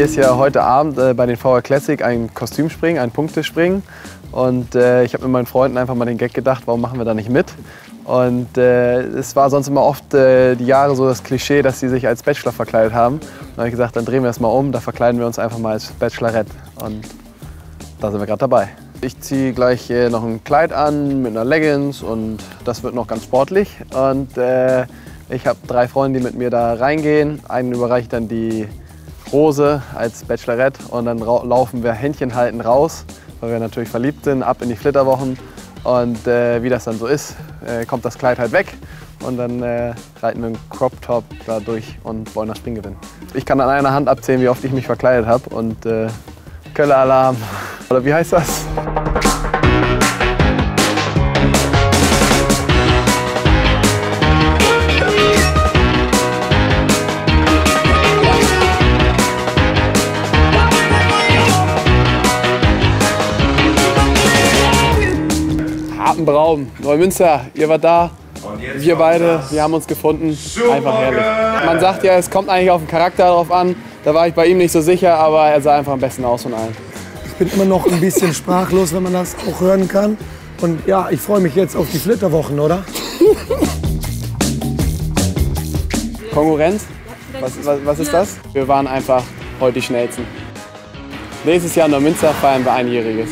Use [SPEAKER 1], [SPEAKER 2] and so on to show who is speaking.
[SPEAKER 1] ist ja heute Abend äh, bei den VR Classic ein Kostümspringen, ein Punktespringen. Und äh, ich habe mit meinen Freunden einfach mal den Gag gedacht, warum machen wir da nicht mit? Und äh, es war sonst immer oft äh, die Jahre so das Klischee, dass sie sich als Bachelor verkleidet haben. Und dann habe ich gesagt, dann drehen wir es mal um, da verkleiden wir uns einfach mal als Bachelorette. Und da sind wir gerade dabei. Ich ziehe gleich äh, noch ein Kleid an mit einer Leggings und das wird noch ganz sportlich. Und äh, ich habe drei Freunde, die mit mir da reingehen. Einen überreiche ich dann die Rose als Bachelorette und dann laufen wir Händchen halten raus, weil wir natürlich verliebt sind, ab in die Flitterwochen. Und äh, wie das dann so ist, äh, kommt das Kleid halt weg und dann äh, reiten wir einen Crop Top da durch und wollen das Springen gewinnen. Ich kann an einer Hand abzählen, wie oft ich mich verkleidet habe und äh, Kölle Alarm. Oder wie heißt das? Hartenbraum, Neumünster, ihr wart da. Wir beide, wir haben uns gefunden. Einfach herrlich. Man sagt ja, es kommt eigentlich auf den Charakter drauf an. Da war ich bei ihm nicht so sicher, aber er sah einfach am besten aus von allen.
[SPEAKER 2] Ich bin immer noch ein bisschen sprachlos, wenn man das auch hören kann. Und ja, ich freue mich jetzt auf die Flitterwochen, oder?
[SPEAKER 1] Konkurrenz? Was, was, was ist das? Wir waren einfach heute die Schnellsten. Nächstes Jahr in Neumünster feiern wir Einjähriges.